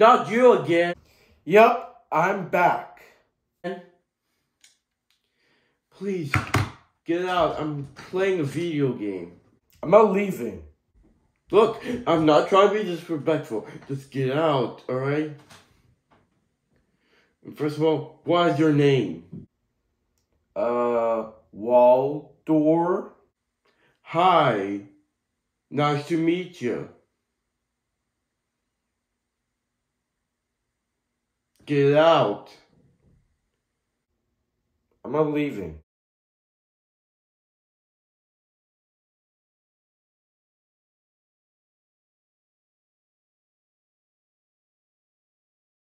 Not you again. Yup, I'm back. Please, get out. I'm playing a video game. I'm not leaving. Look, I'm not trying to be disrespectful. Just get out, alright? First of all, what is your name? Uh, Waldor? Hi. Nice to meet you. Get out. I'm not leaving.